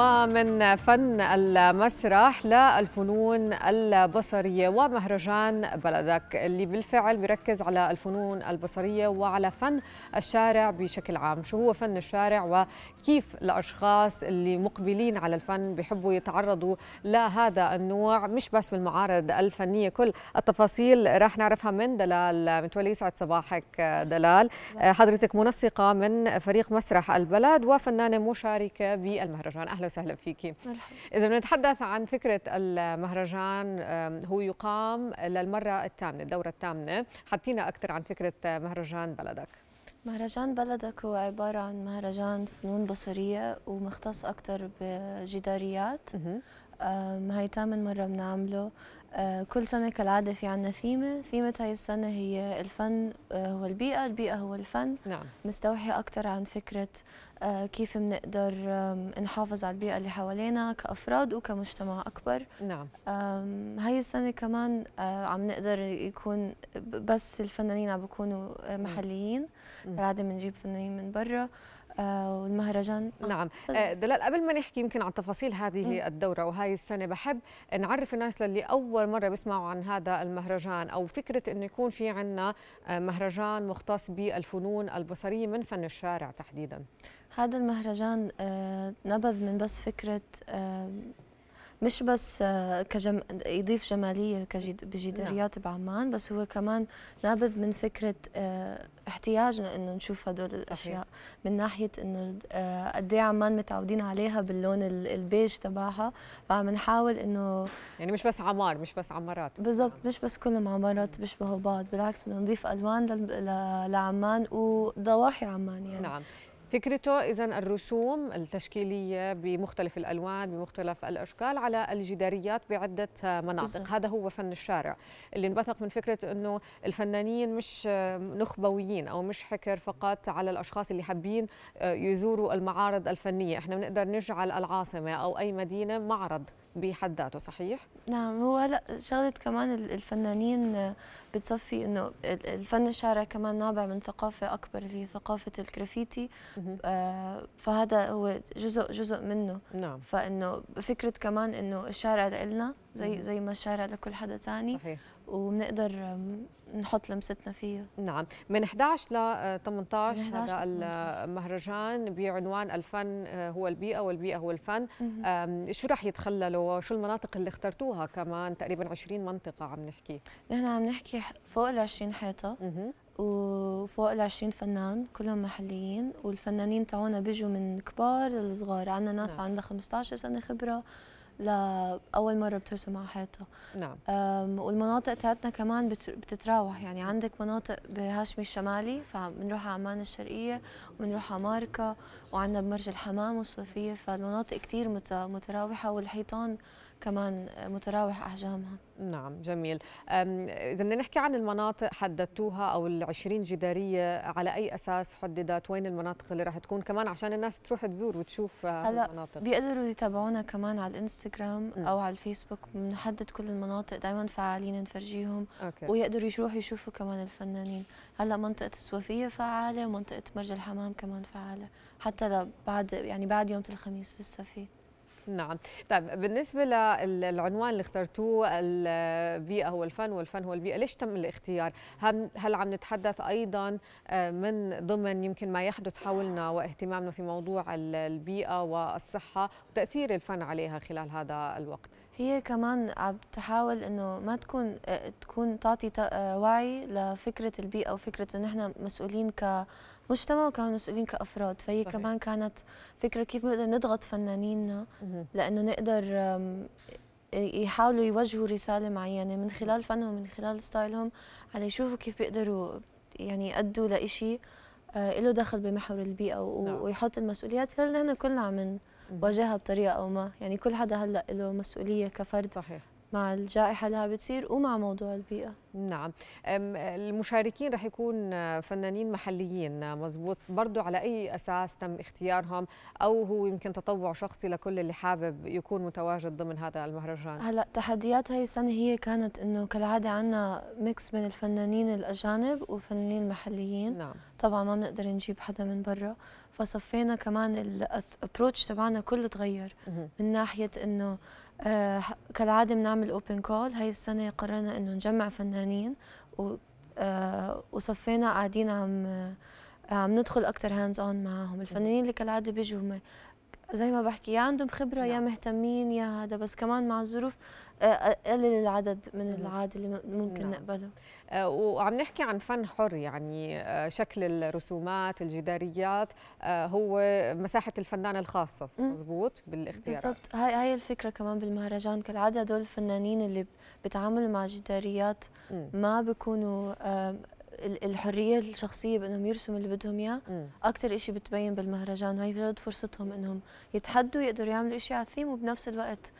ومن فن المسرح للفنون البصرية ومهرجان بلدك اللي بالفعل بيركز على الفنون البصرية وعلى فن الشارع بشكل عام. شو هو فن الشارع وكيف الأشخاص اللي مقبلين على الفن بيحبوا يتعرضوا لهذا النوع؟ مش بس بالمعارض الفنية كل التفاصيل راح نعرفها من دلال متولي يسعد صباحك دلال. حضرتك منسقة من فريق مسرح البلد وفنانة مشاركة بالمهرجان. أهلا وسهلا فيكي. إذا بنتحدث عن فكرة المهرجان هو يقام للمرة الثامنة الدورة الثامنة. حدثينا أكثر عن فكرة مهرجان بلدك. مهرجان بلدك هو عبارة عن مهرجان فنون بصرية ومختص أكثر بجداريات. هاي ثامن مرة بنعمله. آه كل سنة كالعادة في عنا ثيمة. ثيمة هاي السنة هي الفن آه هو البيئة البيئة هو الفن. نعم. مستوحي أكثر عن فكرة كيف بنقدر نحافظ على البيئة اللي حوالينا كأفراد وكمجتمع أكبر. نعم. هاي السنة كمان عم نقدر يكون بس الفنانين عم بيكونوا محليين. كالعادة بنجيب فنانين من برا. آه والمهرجان نعم آه دلال قبل ما نحكي يمكن عن تفاصيل هذه م. الدورة وهي السنة بحب نعرف الناس اللي أول مرة بيسمعوا عن هذا المهرجان أو فكرة أنه يكون في عنا مهرجان مختص بالفنون البصرية من فن الشارع تحديدا هذا المهرجان آه نبذ من بس فكرة مش بس كجم... يضيف جمالية بجداريات نعم. بعمان بس هو كمان نابذ من فكرة احتياجنا إنه نشوف هدول الأشياء. من ناحية إنه قد إيه عمان متعودين عليها باللون البيج تبعها. فعم نحاول إنه يعني مش بس عمار مش بس عمارات. بالضبط مش بس كلهم عمارات بيشبهوا بعض. بالعكس بدنا نضيف ألوان لعمان وضواحي عمان يعني. نعم. فكرته إذا الرسوم التشكيلية بمختلف الألوان بمختلف الأشكال على الجداريات بعدة مناطق. بالزبط. هذا هو فن الشارع. اللي انبثق من فكرة إنه الفنانين مش نخبويين أو مش حكر فقط على الأشخاص اللي حابين يزوروا المعارض الفنية. إحنا بنقدر نجعل العاصمة أو أي مدينة معرض. بحد ذاته صحيح؟ نعم هو هلا شغلة كمان الفنانين بتصفي إنه الفن الشارع كمان نابع من ثقافة أكبر اللي هي ثقافة الجرافيتي. آه فهذا هو جزء جزء منه. نعم. فإنه فكرة كمان إنه الشارع لنا زي زي ما الشارع لكل حدا ثاني صحيح. وبنقدر نحط لمستنا فيه نعم. من 11 ل 18 هذا المهرجان بعنوان الفن هو البيئة والبيئة هو الفن. شو راح يتخللوا؟ شو المناطق اللي اخترتوها كمان؟ تقريبا 20 منطقة عم نحكي. نحن عم نحكي فوق ال 20 حيطة. وفوق ال 20 فنان كلهم محليين. والفنانين تاعونا بيجوا من كبار للصغار. عندنا ناس نعم. عندها 15 سنة خبرة. لأول مرة بترسم على حيطة. نعم. والمناطق تاعتنا كمان بتتراوح. يعني عندك مناطق بهاشمي الشمالي فبنروح على عمان الشرقية وبنروح على ماركا وعندنا بمرج الحمام والصوفية فالمناطق كتير متراوحة والحيطان كمان متراوح أحجامها. نعم جميل. إذا بدنا نحكي عن المناطق حددتوها أو ال20 جدارية على أي أساس حددت؟ وين المناطق اللي راح تكون كمان عشان الناس تروح تزور وتشوف هلا المناطق؟ بيقدروا يتابعونا كمان على الإنستغرام أو على الفيسبوك بنحدد كل المناطق دائما فعالين نفرجيهم أوكي. ويقدروا يروحوا يشوفوا كمان الفنانين. هلا منطقة الصوفيه فعالة ومنطقة مرج الحمام كمان فعالة حتى بعد يعني بعد يوم الخميس لسه في نعم. طيب بالنسبة للعنوان اللي اخترتوه البيئة هو الفن والفن هو البيئة ليش تم الاختيار؟ هل عم نتحدث أيضا من ضمن يمكن ما يحدث حولنا واهتمامنا في موضوع البيئة والصحة وتأثير الفن عليها خلال هذا الوقت؟ هي كمان عم تحاول إنه ما تكون تكون تعطي وعي لفكرة البيئة وفكره إنه نحن مسؤولين كمجتمع وكمان مسؤولين كأفراد. فهي صحيح. كمان كانت فكرة كيف نقدر نضغط فنانيننا لإنه نقدر يحاولوا يوجهوا رسالة معينة من خلال فنهم من خلال ستايلهم على يشوفوا كيف بيقدروا يعني يأدوا لإشي له دخل بمحور البيئة ويحط المسؤوليات اللي نحن كلنا عم نواجهها بطريقة أو ما. يعني كل حدا هلأ له مسؤولية كفرد صحيح. مع الجائحة اللي عم بتصير ومع موضوع البيئة. نعم. المشاركين رح يكون فنانين محليين مزبوط. برضو على أي أساس تم اختيارهم؟ أو هو يمكن تطوع شخصي لكل اللي حابب يكون متواجد ضمن هذا المهرجان؟ هلأ تحديات هاي السنة هي كانت إنه كالعادة عنا mix بين الفنانين الأجانب وفنانين محليين. نعم. طبعا ما بنقدر نجيب حدا من برا. فصفينا كمان ال approach تبعنا كله تغير. من ناحية إنه آه كالعادة بنعمل open call هاي السنة قررنا إنه نجمع فنانين و آه وصفينا قاعدين عم آه عم ندخل أكثر hands on معهم. الفنانين اللي كالعادة بيجوا زي ما بحكي يا عندهم خبرة يا نعم. مهتمين يا هذا بس كمان مع الظروف قلل العدد من العادي اللي ممكن نعم. نقبله. آه، وعم نحكي عن فن حر يعني آه، شكل الرسومات الجداريات هو مساحة الفنان الخاصة مزبوط بالاختيارات. بالضبط. هاي هاي الفكرة كمان بالمهرجان. كالعادة هدول الفنانين اللي بيتعاملوا مع جداريات ما بيكونوا الحرية الشخصية بأنهم يرسموا اللي بدهم إياه. أكثر شيء بتبين بالمهرجان. وهي فرصتهم إنهم يتحدوا يقدروا يعملوا شيء على الثيم وبنفس الوقت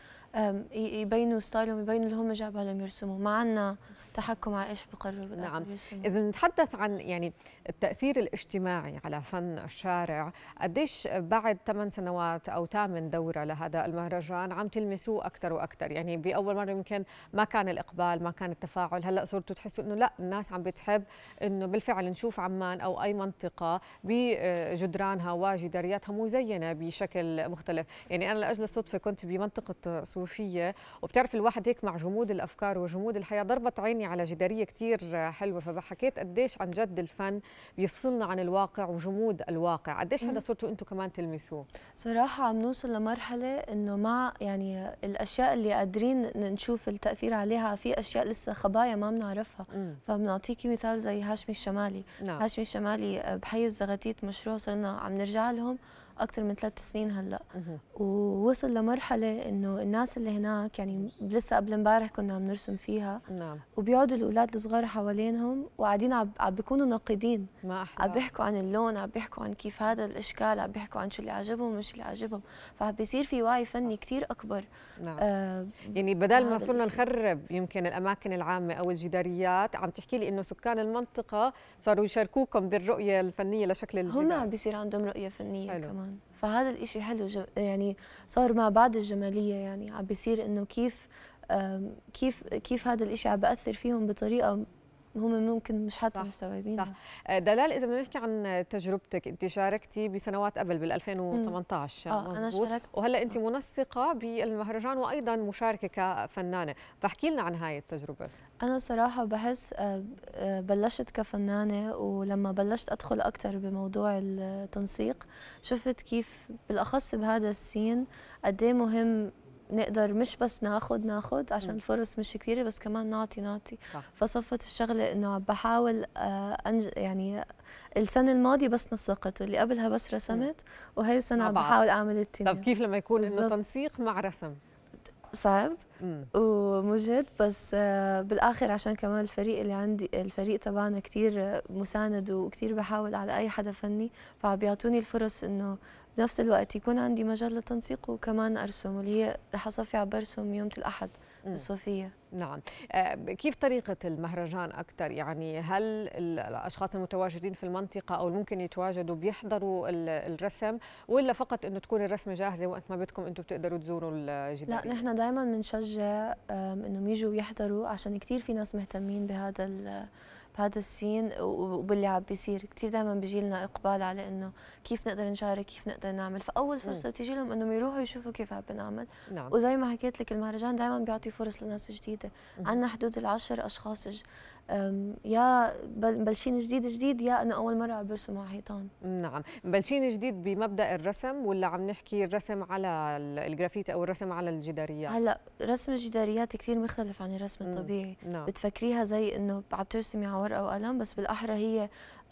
يبينوا ستايلهم يبينوا اللي هم جاب بالهم يرسموا ما عندنا تحكم على إيش بقرروا نعم. إذا نتحدث عن يعني التأثير الاجتماعي على فن الشارع قديش بعد ثمان سنوات أو ثامن دورة لهذا المهرجان عم تلمسوه أكثر وأكثر؟ يعني بأول مرة يمكن ما كان الإقبال ما كان التفاعل. هلأ صرتوا تحسوا إنه لا الناس عم بتحب إنه بالفعل نشوف عمان أو أي منطقة بجدرانها وجدارياتها مزينة بشكل مختلف. يعني أنا لأجل الصدفة كنت بمنطقة صوفيه وبتعرف الواحد هيك مع جمود الأفكار وجمود الحياة ضربت عيني على جدارية كثير حلوة فبحكيت قديش عن جد الفن بيفصلنا عن الواقع وجمود الواقع. قديش هذا صرتوا أنتم كمان تلمسوه؟ صراحة عم نوصل لمرحلة إنه مع يعني الأشياء اللي قادرين نشوف التأثير عليها في أشياء لسه خبايا ما بنعرفها. فبنعطيكي مثال زي هاشمي الشمالي. نعم. هاشمي الشمالي بحي الزغاتيت مشروع صرنا عم نرجع لهم أكثر من ثلاث سنين هلأ. ووصل لمرحلة إنه الناس اللي هناك يعني لسه قبل امبارح كنا عم نرسم فيها. نعم. وبيقعدوا الأولاد الصغار حوالينهم وقاعدين عم بيكونوا ناقدين. ما أحلى. عم بيحكوا عن اللون عم بيحكوا عن كيف هذا الأشكال عم بيحكوا عن شو اللي عجبهم ومش اللي عجبهم. فعم بيصير في وعي فني كثير أكبر. نعم. آه يعني بدل ما صرنا نخرب يمكن الأماكن العامة أو الجداريات عم تحكي لي إنه سكان المنطقة صاروا يشاركوكم بالرؤية الفنية لشكل الجدار هم عم بيصير عندهم رؤية فنية حلو. كمان. فهذا الإشي حلو يعني صار ما بعد الجمالية يعني عم بيصير إنه كيف كيف كيف هذا الإشي عم بأثر فيهم بطريقة هم ممكن مش حتى مستوعبين صح. آه، دلال إذا بدنا نحكي عن تجربتك أنت شاركتي بسنوات قبل بال 2018 آه أنا شاركت. وهلأ أنت منسقة بالمهرجان وأيضا مشاركة كفنانه فاحكي لنا عن هاي التجربة. أنا صراحة بحس آه، آه، بلشت كفنانة ولما بلشت أدخل أكثر بموضوع التنسيق شفت كيف بالأخص بهذا السين قد إيه مهم نقدر مش بس ناخذ ناخذ عشان الفرص مش كثيره بس كمان نعطي نعطي. صح. فصفت الشغله إنه بحاول آه، أنج يعني السنة الماضية بس نسقت واللي قبلها بس رسمت وهي السنة عم بحاول أعمل التنين. طب كيف لما يكون إنه تنسيق مع رسم؟ صعب ومجهد بس آه، بالآخر عشان كمان الفريق اللي عندي الفريق تبعنا كثير مساند وكثير بحاول على أي حدا فني فعم بيعطوني الفرص إنه بنفس الوقت يكون عندي مجال للتنسيق وكمان أرسم واللي هي رح أصفي على برسم يوم الأحد الصوفيه نعم. آه، كيف طريقة المهرجان أكثر يعني هل الأشخاص المتواجدين في المنطقة أو ممكن يتواجدوا بيحضروا الرسم ولا فقط أنه تكون الرسمة جاهزة وقت ما بدكم أنتم بتقدروا تزوروا الجدار لا نحن دائما بنشجع أنهم يجوا يحضروا عشان كثير في ناس مهتمين بهذا بهذا السين وباللي عم بيصير. كثير دائما بيجي لنا إقبال على إنه كيف نقدر نشارك كيف نقدر نعمل. فأول فرصة تيجي لهم إنهم يروحوا يشوفوا كيف عم بنعمل. نعم. وزي ما حكيت لك المهرجان دائما بيعطي فرص لناس جديدة. عندنا حدود العشر أشخاص يا مبلشين جديد جديد يا انه أول مرة عم برسم على حيطان. نعم. مبلشين جديد بمبدأ الرسم ولا عم نحكي الرسم على الجرافيتي أو الرسم على الجداريات؟ هلأ رسم الجداريات كثير مختلف عن الرسم الطبيعي. نعم. بتفكريها زي إنه عم ترسمي على ورقة وقلم بس بالأحرى هي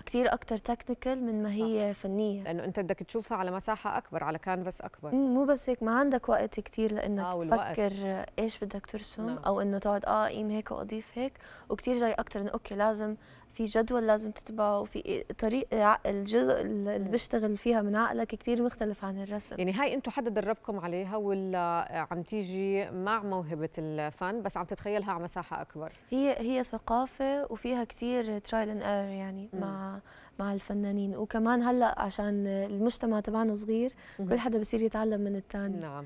كثير أكثر technical من ما هي صح. فنية لأنه أنت بدك تشوفها على مساحة أكبر على كانفاس أكبر مو بس هيك ما عندك وقت كثير لإنك آه تفكر إيش بدك ترسم نعم. أو إنه تقعد آه قيم هيك وأضيف هيك وكثير جاي أكثر إنه okay لازم في جدول لازم تتبعه وفي طريق الجزء اللي بيشتغل فيها من عقلك كثير مختلف عن الرسم. يعني هاي أنتم حدا دربكم عليها ولا عم تيجي مع موهبة الفن بس عم تتخيلها على مساحة أكبر؟ هي هي ثقافة وفيها كثير trial and error يعني م. مع مع الفنانين. وكمان هلأ عشان المجتمع تبعنا صغير كل حدا بصير يتعلم من الثاني نعم.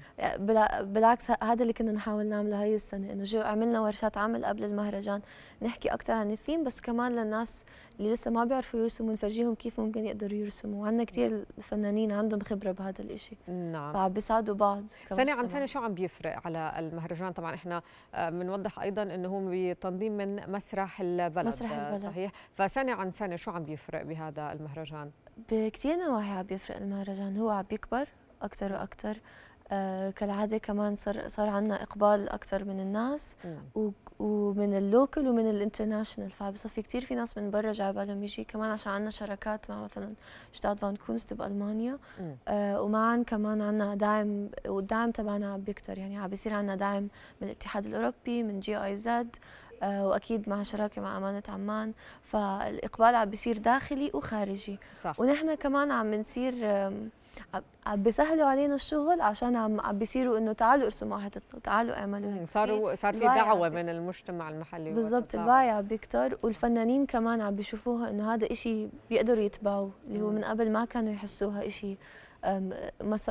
بالعكس هذا اللي كنا نحاول نعمله هاي السنة إنه جو عملنا ورشات عمل قبل المهرجان نحكي أكثر عن الثيم بس كمان للناس اللي لسه ما بيعرفوا يرسموا نفرجيهم كيف ممكن يقدروا يرسموا. وعندنا كثير فنانين عندهم خبرة بهذا الشيء نعم. فعم بيساعدوا بعض سنة عن سنة شو عم بيفرق على المهرجان؟ طبعا إحنا بنوضح آه، أيضا إنه هو بتنظيم من مسرح البلد. مسرح البلد. صحيح. فسنة عن سنة شو عم بيفرق بهذا المهرجان؟ بكثير نواحي عم بيفرق المهرجان. هو عم بيكبر أكثر وأكثر آه كالعادة كمان صار صار عندنا إقبال أكثر من الناس ومن ال local ومن ال international فبصفي كثير في ناس من برا جاي بالهم يجي كمان عشان عندنا شراكات مع مثلا Stadt von Kunst بالمانيا آه ومعا كمان عندنا دعم والدعم تبعنا عم بيكتر. يعني عم بيصير عندنا دعم من الاتحاد الأوروبي من GIZ آه وأكيد مع شراكة مع أمانة عمان. فالإقبال عم بيصير داخلي وخارجي. صح. ونحن كمان عم نصير عم بيسهلوا علينا الشغل عشان عم بيصيروا إنه تعالوا ارسموا حياتنا تعالوا اعملوا صاروا صار في دعوة من المجتمع المحلي بالضبط الوعي عم بيكتر والفنانين كمان عم بيشوفوها إنه هذا إشي بيقدروا يتبعوه اللي هو من قبل ما كانوا يحسوها إشي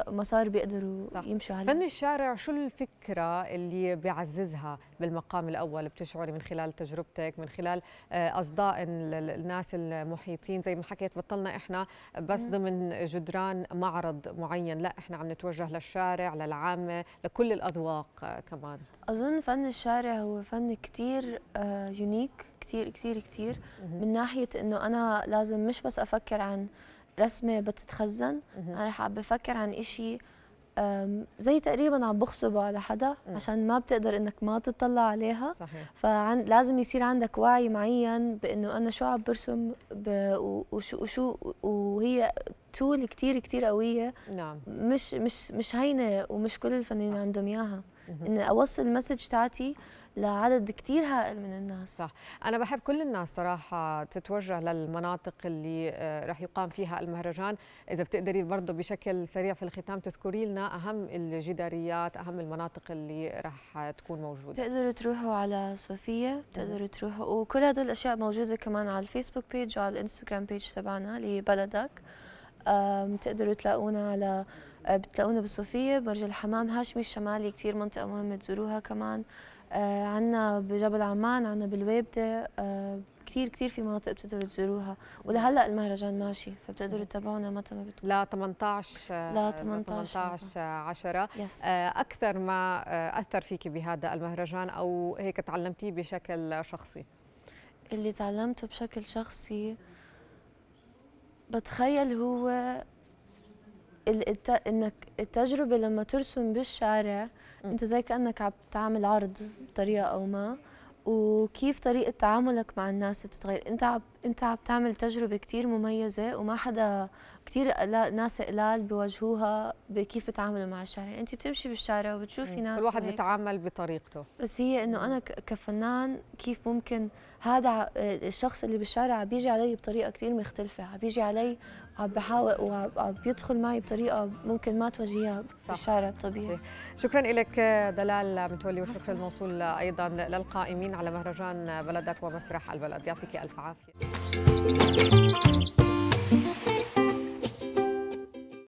مسار بيقدروا صح. يمشوا عليه. فن الشارع شو الفكرة اللي بيعززها بالمقام الأول بتشعري من خلال تجربتك من خلال آه، أصداء الناس المحيطين؟ زي ما حكيت بطلنا إحنا بس ضمن جدران معرض معين. لا إحنا عم نتوجه للشارع للعامة لكل الأذواق آه، كمان. أظن فن الشارع هو فن كتير يونيك كتير كتير كتير. من ناحية إنه أنا لازم مش بس أفكر عن رسمة بتتخزن. أنا رح عم بفكر عن إشي زي تقريبا عم بخصبه على حدا عشان ما بتقدر إنك ما تطلع عليها. صحيح. فلازم يصير عندك وعي معين بإنه أنا شو عم برسم وشو وشو وهي تول كثير كثير قوية. نعم. مش مش مش هينه ومش كل الفنانين عندهم إياها. اني أوصل ال message تاعتي لعدد كثير هائل من الناس. صح. أنا بحب كل الناس صراحة تتوجه للمناطق اللي آه، رح يقام فيها المهرجان. إذا بتقدري برضه بشكل سريع في الختام تذكري لنا أهم الجداريات أهم المناطق اللي رح تكون موجودة. تقدروا تروحوا على صوفيا بتقدروا تروحوا وكل هدول الأشياء موجودة كمان على الفيسبوك page وعلى الإنستغرام page تبعنا لبلدك تقدروا تلاقونا على آه، بتلاقونا بصوفيا برج الحمام هاشمي الشمالي كثير منطقة مهمة تزوروها كمان. آه عنا بجبل عمان عنا بالويبدة آه كثير كثير في مناطق بتقدروا تزوروها. ولهلأ المهرجان ماشي فبتقدروا تتابعونا متى ما بدكم. لا 18 لا 18 18 10 يس. أكثر ما أثر فيك بهذا المهرجان أو هيك تعلمتيه بشكل شخصي؟ اللي تعلمته بشكل شخصي بتخيل هو الت... إنك التجربة لما ترسم بالشارع أنت زي كأنك عم تعمل عرض بطريقة أو ما وكيف طريقة تعاملك مع الناس بتتغير. أنت عم انت عم تعمل تجربة كثير مميزة وما حدا كثير ناس قلال بيواجهوها بكيف بيتعاملوا مع الشارع. انت بتمشي بالشارع وبتشوفي ناس كل واحد بيتعامل بطريقته. بس هي انه أنا كفنان كيف ممكن هذا الشخص اللي بالشارع بيجي علي بطريقة كثير مختلفة. عم بيجي علي عم بحاول وعم بيدخل معي بطريقة ممكن ما تواجهيها بالشارع الطبيعي شكرا لك دلال متولي والشكر الموصول أيضا للقائمين على مهرجان بلدك ومسرح البلد. يعطيك ألف عافية. Música